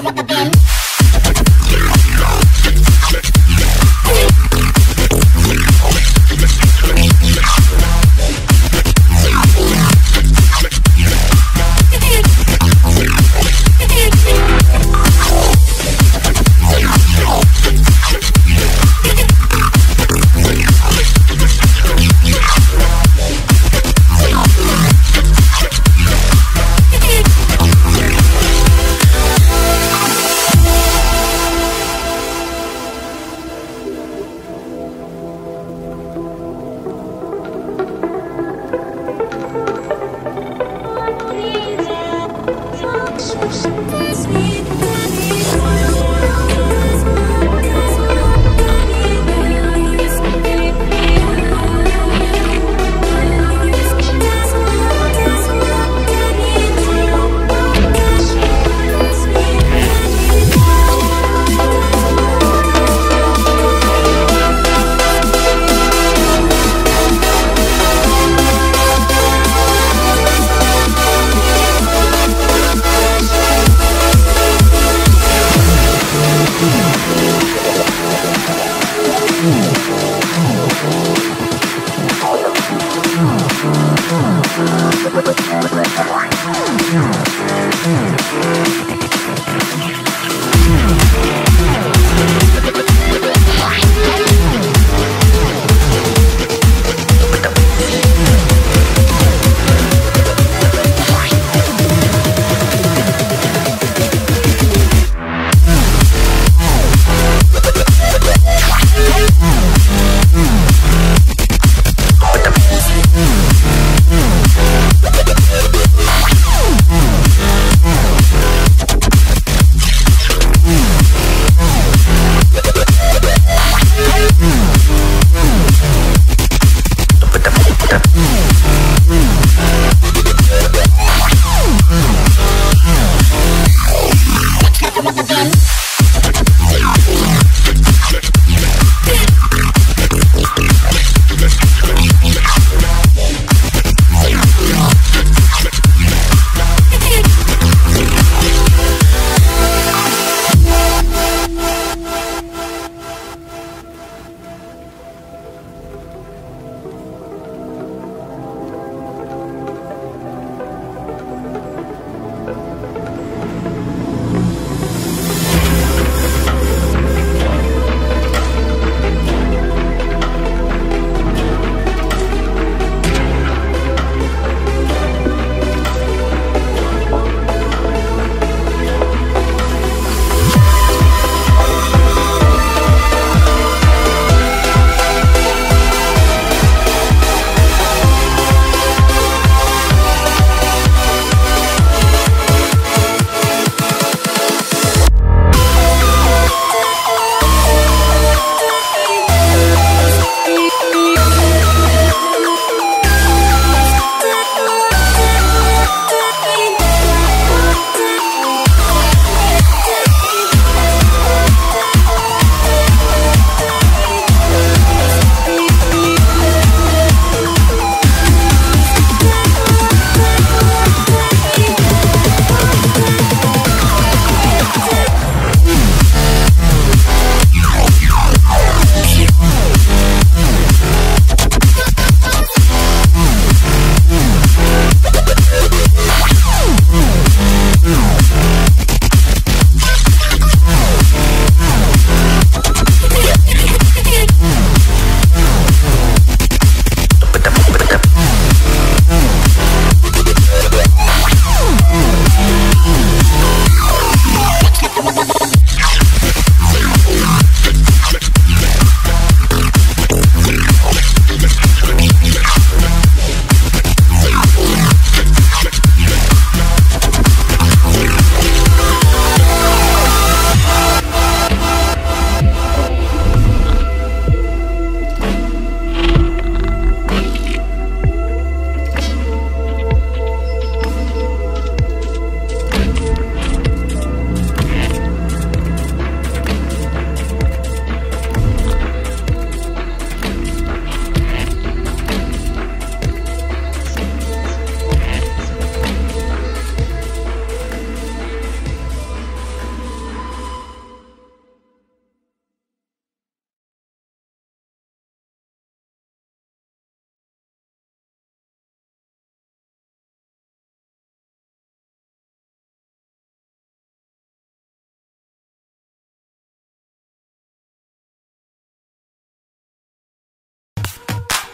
I want the band.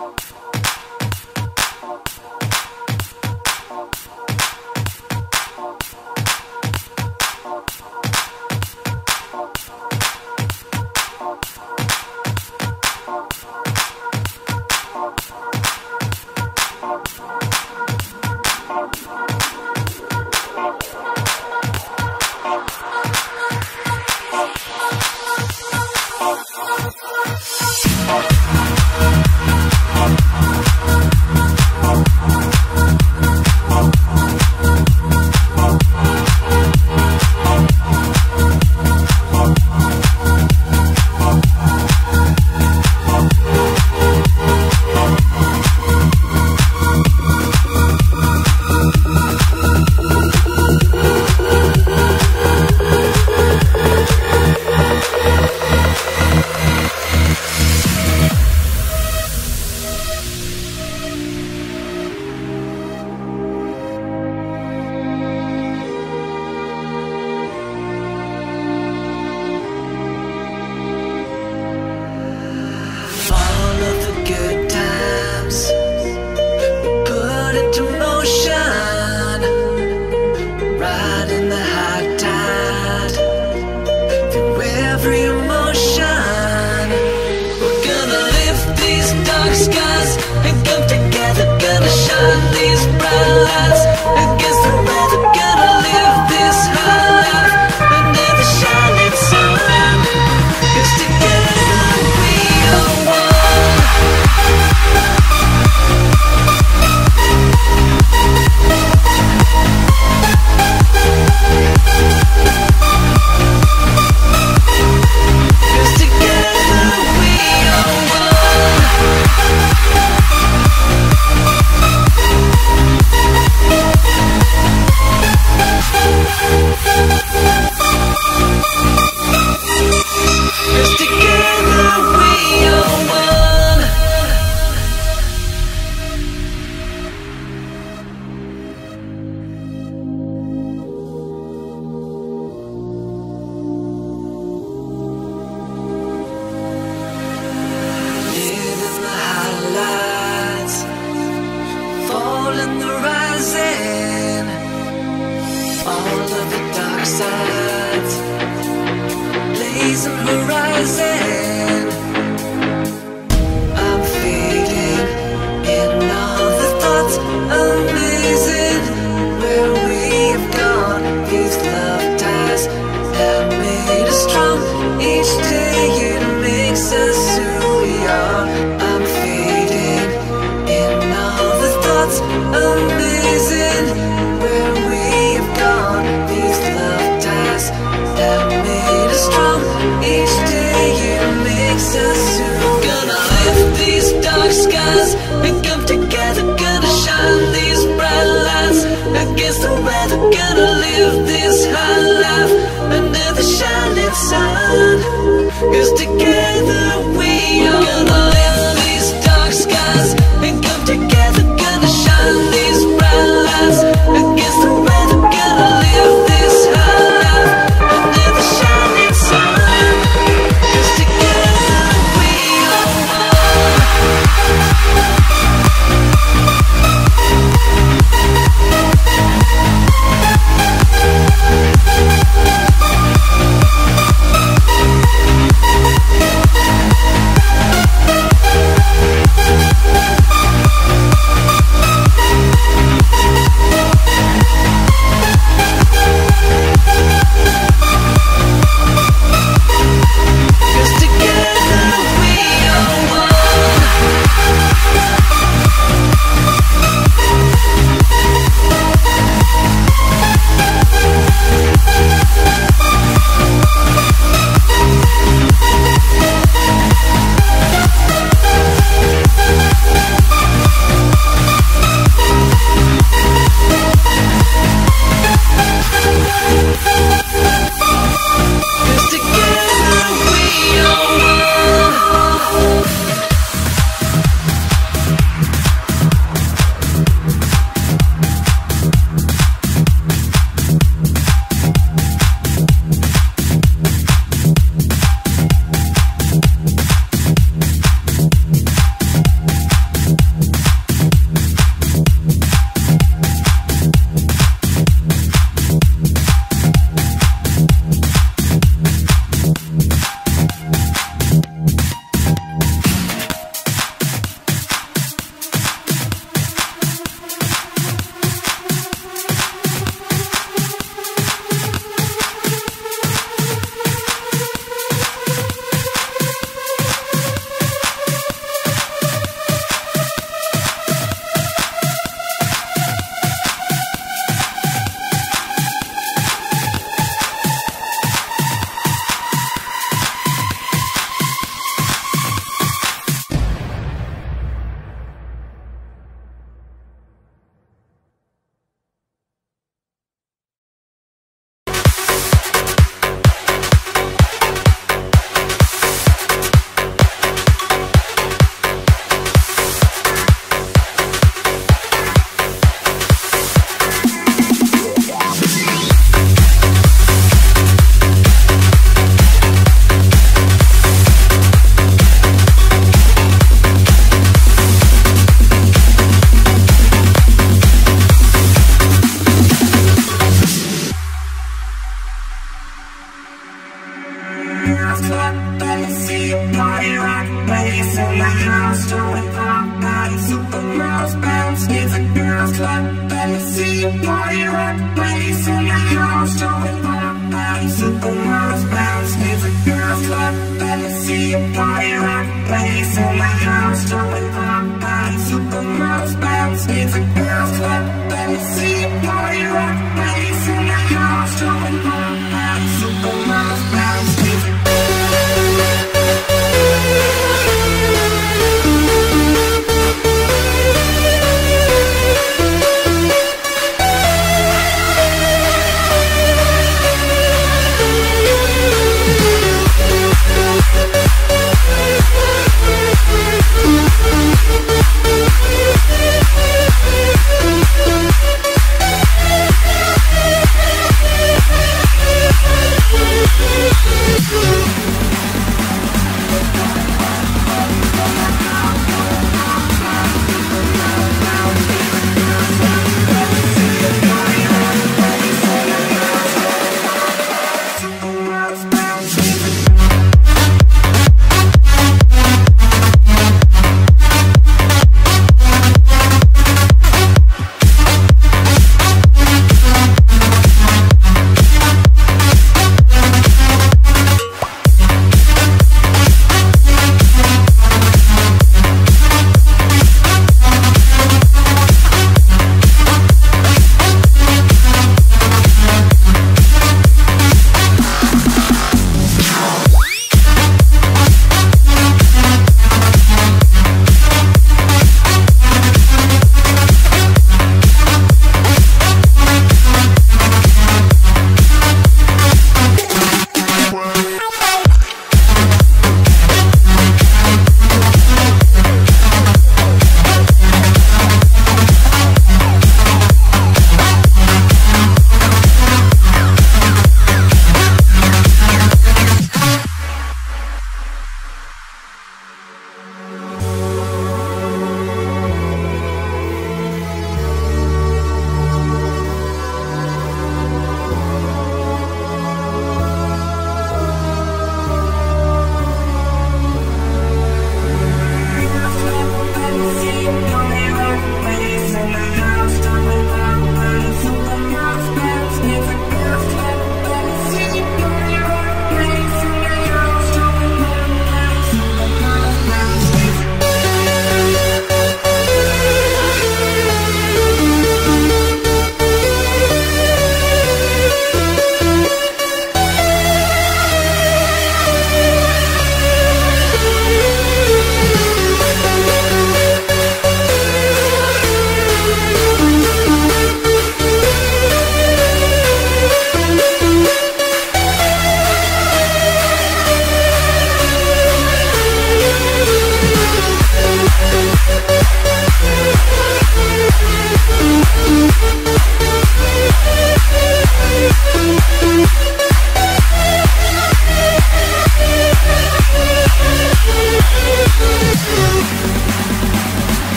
Thank